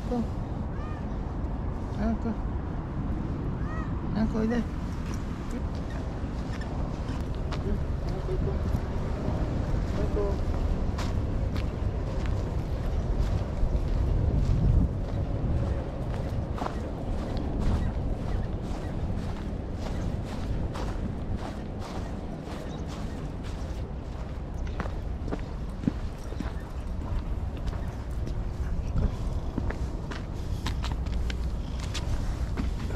こあんこあんこおいで。Thank you.